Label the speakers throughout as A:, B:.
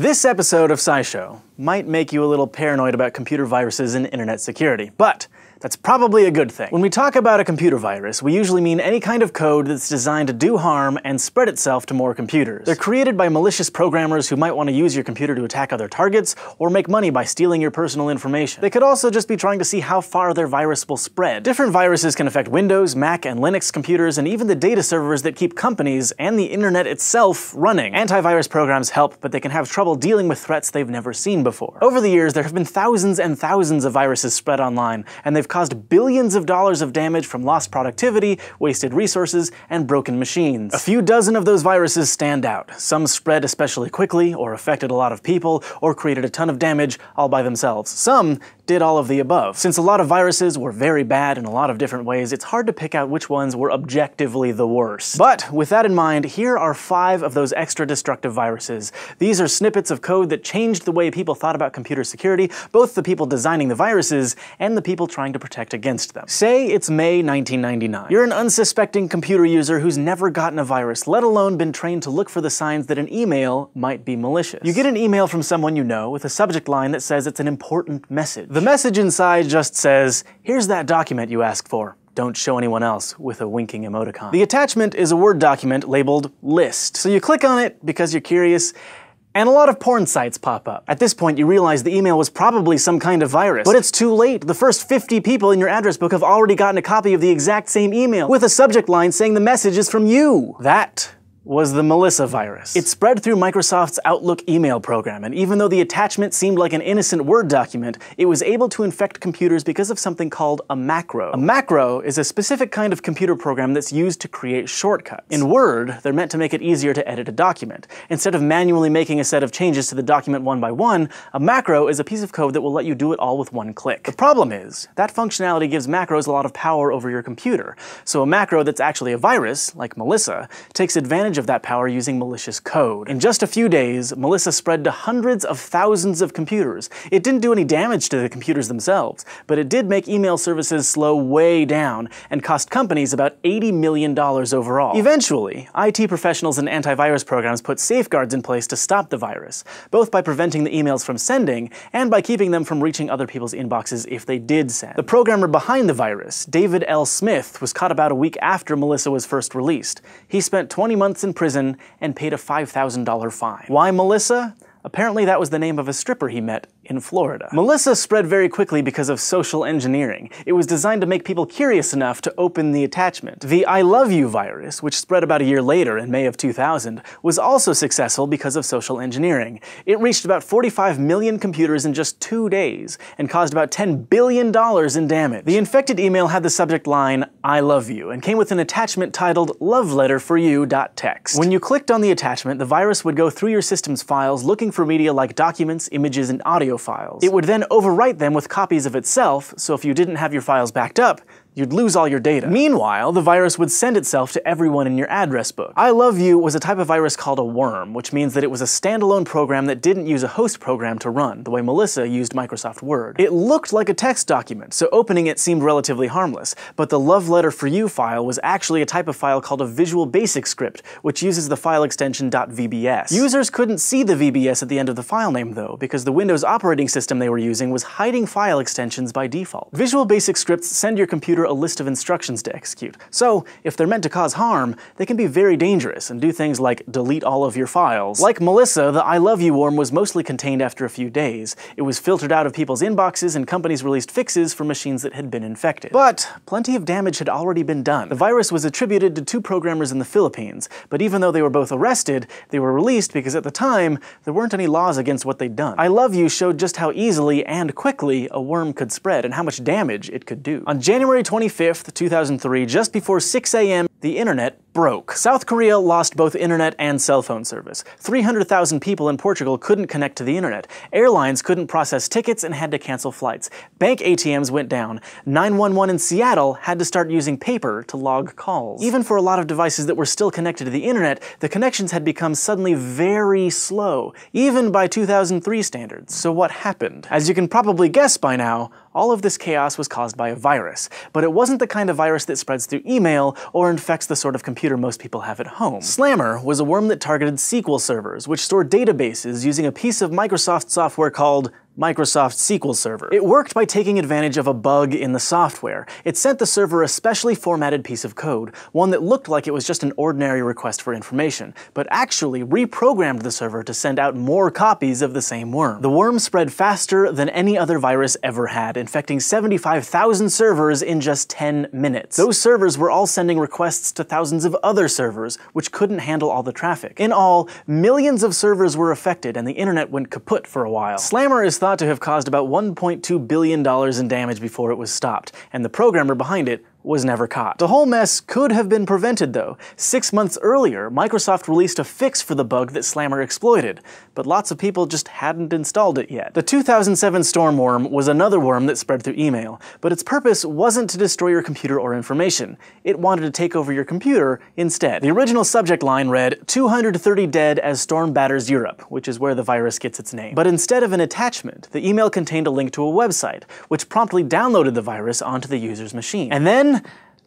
A: This episode of SciShow might make you a little paranoid about computer viruses and internet security, but that's probably a good thing. When we talk about a computer virus, we usually mean any kind of code that's designed to do harm and spread itself to more computers. They're created by malicious programmers who might want to use your computer to attack other targets or make money by stealing your personal information. They could also just be trying to see how far their virus will spread. Different viruses can affect Windows, Mac, and Linux computers, and even the data servers that keep companies and the internet itself running. Antivirus programs help, but they can have trouble dealing with threats they've never seen before. Over the years, there have been thousands and thousands of viruses spread online, and they've caused billions of dollars of damage from lost productivity, wasted resources, and broken machines. A few dozen of those viruses stand out. Some spread especially quickly, or affected a lot of people, or created a ton of damage all by themselves. Some did all of the above. Since a lot of viruses were very bad in a lot of different ways, it's hard to pick out which ones were objectively the worst. But with that in mind, here are five of those extra destructive viruses. These are snippets of code that changed the way people thought about computer security, both the people designing the viruses and the people trying to protect against them. Say it's May 1999. You're an unsuspecting computer user who's never gotten a virus, let alone been trained to look for the signs that an email might be malicious. You get an email from someone you know with a subject line that says it's an important message. The message inside just says, here's that document you asked for. Don't show anyone else with a winking emoticon. The attachment is a Word document labeled list. So you click on it because you're curious, and a lot of porn sites pop up. At this point, you realize the email was probably some kind of virus. But it's too late. The first 50 people in your address book have already gotten a copy of the exact same email, with a subject line saying the message is from you. That was the Melissa virus. It spread through Microsoft's Outlook email program, and even though the attachment seemed like an innocent Word document, it was able to infect computers because of something called a macro. A macro is a specific kind of computer program that's used to create shortcuts. In Word, they're meant to make it easier to edit a document. Instead of manually making a set of changes to the document one by one, a macro is a piece of code that will let you do it all with one click. The problem is, that functionality gives macros a lot of power over your computer. So a macro that's actually a virus, like Melissa, takes advantage of that power using malicious code. In just a few days, Melissa spread to hundreds of thousands of computers. It didn't do any damage to the computers themselves, but it did make email services slow way down and cost companies about $80 million overall. Eventually, IT professionals and antivirus programs put safeguards in place to stop the virus, both by preventing the emails from sending and by keeping them from reaching other people's inboxes if they did send. The programmer behind the virus, David L. Smith, was caught about a week after Melissa was first released. He spent 20 months in prison and paid a $5,000 fine. Why Melissa? Apparently that was the name of a stripper he met in Florida. Melissa spread very quickly because of social engineering. It was designed to make people curious enough to open the attachment. The I love you virus, which spread about a year later in May of 2000, was also successful because of social engineering. It reached about 45 million computers in just two days and caused about $10 billion in damage. The infected email had the subject line, I love you, and came with an attachment titled love letter for you.txt. When you clicked on the attachment, the virus would go through your system's files looking for media like documents, images, and audio files. It would then overwrite them with copies of itself, so if you didn't have your files backed up, you'd lose all your data. Meanwhile, the virus would send itself to everyone in your address book. I Love You was a type of virus called a worm, which means that it was a standalone program that didn't use a host program to run, the way Melissa used Microsoft Word. It looked like a text document, so opening it seemed relatively harmless, but the Love Letter for You file was actually a type of file called a Visual Basic script, which uses the file extension .vbs. Users couldn't see the VBS at the end of the file name though, because the Windows operating system they were using was hiding file extensions by default. Visual Basic scripts send your computer a list of instructions to execute. So, if they're meant to cause harm, they can be very dangerous and do things like delete all of your files. Like Melissa, the I love you worm was mostly contained after a few days. It was filtered out of people's inboxes and companies released fixes for machines that had been infected. But plenty of damage had already been done. The virus was attributed to two programmers in the Philippines, but even though they were both arrested, they were released because at the time, there weren't any laws against what they'd done. I Love You showed just how easily and quickly a worm could spread and how much damage it could do. On January 25th, 2003, just before 6 a.m., the internet broke. South Korea lost both internet and cell phone service. 300,000 people in Portugal couldn't connect to the internet. Airlines couldn't process tickets and had to cancel flights. Bank ATMs went down. 911 in Seattle had to start using paper to log calls. Even for a lot of devices that were still connected to the internet, the connections had become suddenly very slow, even by 2003 standards. So what happened? As you can probably guess by now, All of this chaos was caused by a virus, but it wasn't the kind of virus that spreads through email or infects the sort of computer most people have at home. Slammer was a worm that targeted SQL servers, which store databases using a piece of Microsoft software called Microsoft SQL Server. It worked by taking advantage of a bug in the software. It sent the server a specially formatted piece of code, one that looked like it was just an ordinary request for information, but actually reprogrammed the server to send out more copies of the same worm. The worm spread faster than any other virus ever had, infecting 75,000 servers in just 10 minutes. Those servers were all sending requests to thousands of other servers, which couldn't handle all the traffic. In all, millions of servers were affected and the internet went kaput for a while. Slammer is thought to have caused about $1.2 billion in damage before it was stopped, and the programmer behind it was never caught. The whole mess could have been prevented though. Six months earlier, Microsoft released a fix for the bug that Slammer exploited, but lots of people just hadn't installed it yet. The 2007 storm worm was another worm that spread through email, but its purpose wasn't to destroy your computer or information. It wanted to take over your computer instead. The original subject line read, 230 dead as storm batters Europe, which is where the virus gets its name. But instead of an attachment, the email contained a link to a website, which promptly downloaded the virus onto the user's machine. And then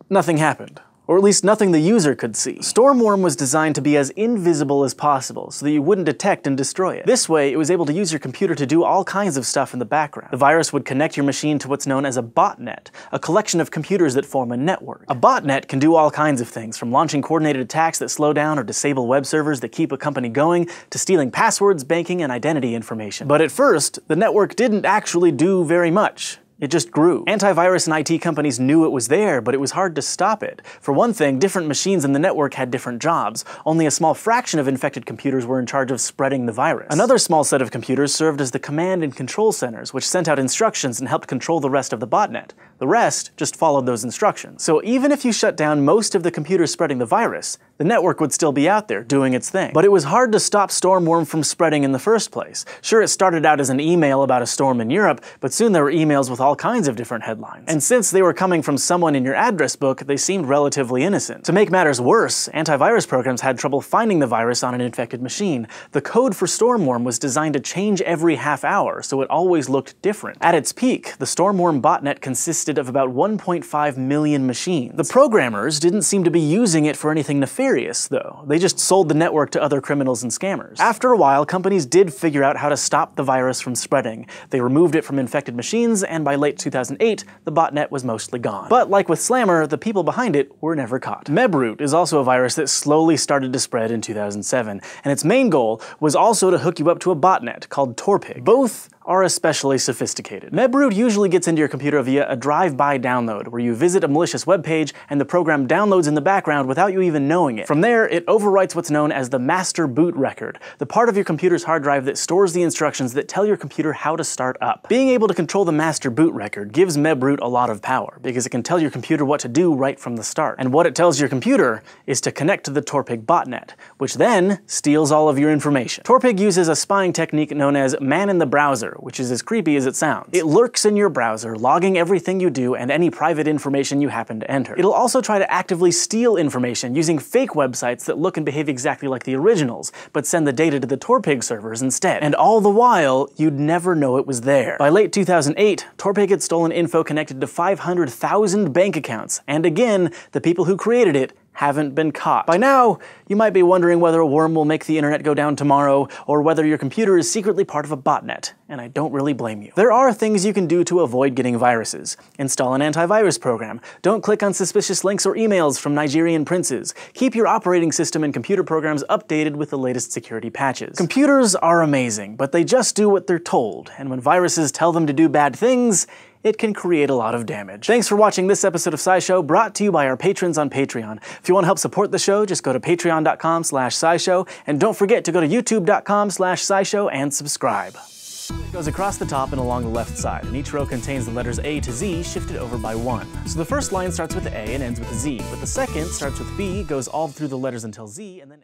A: nothing happened or at least nothing the user could see. Stormworm was designed to be as invisible as possible, so that you wouldn't detect and destroy it. This way, it was able to use your computer to do all kinds of stuff in the background. The virus would connect your machine to what's known as a botnet, a collection of computers that form a network. A botnet can do all kinds of things, from launching coordinated attacks that slow down or disable web servers that keep a company going, to stealing passwords, banking, and identity information. But at first, the network didn't actually do very much. It just grew. Antivirus and IT companies knew it was there, but it was hard to stop it. For one thing, different machines in the network had different jobs. Only a small fraction of infected computers were in charge of spreading the virus. Another small set of computers served as the command and control centers, which sent out instructions and helped control the rest of the botnet. The rest just followed those instructions. So even if you shut down most of the computers spreading the virus, the network would still be out there doing its thing. But it was hard to stop Stormworm from spreading in the first place. Sure, it started out as an email about a storm in Europe, but soon there were emails with all kinds of different headlines. And since they were coming from someone in your address book, they seemed relatively innocent. To make matters worse, antivirus programs had trouble finding the virus on an infected machine. The code for Stormworm was designed to change every half hour, so it always looked different. At its peak, the Stormworm botnet consisted of about 1.5 million machines. The programmers didn't seem to be using it for anything nefarious though. They just sold the network to other criminals and scammers. After a while, companies did figure out how to stop the virus from spreading. They removed it from infected machines, and by late 2008, the botnet was mostly gone. But like with Slammer, the people behind it were never caught. Mebroot is also a virus that slowly started to spread in 2007, and its main goal was also to hook you up to a botnet called Torpig. Both are especially sophisticated. Mebroot usually gets into your computer via a drive-by download, where you visit a malicious web page and the program downloads in the background without you even knowing it. From there, it overwrites what's known as the master boot record, the part of your computer's hard drive that stores the instructions that tell your computer how to start up. Being able to control the master boot record gives Mebroot a lot of power, because it can tell your computer what to do right from the start. And what it tells your computer is to connect to the Torpig botnet, which then steals all of your information. Torpig uses a spying technique known as man in the browser, which is as creepy as it sounds. It lurks in your browser, logging everything you do and any private information you happen to enter. It'll also try to actively steal information using fake websites that look and behave exactly like the originals, but send the data to the Torpig servers instead. And all the while, you'd never know it was there. By late 2008, Torpig had stolen info connected to 500,000 bank accounts, and again, the people who created it haven't been caught. By now, you might be wondering whether a worm will make the internet go down tomorrow, or whether your computer is secretly part of a botnet, and I don't really blame you. There are things you can do to avoid getting viruses. Install an antivirus program. Don't click on suspicious links or emails from Nigerian princes. Keep your operating system and computer programs updated with the latest security patches. Computers are amazing, but they just do what they're told, and when viruses tell them to do bad things, it can create a lot of damage. Thanks for watching this episode of SciShow, brought to you by our patrons on Patreon. If you want to help support the show, just go to patreon.com slash scishow, and don't forget to go to youtube.com slash scishow and subscribe. It goes across the top and along the left side, and each row contains the letters A to Z shifted over by one. So the first line starts with A and ends with Z, but the second starts with B, goes all through the letters until Z, and then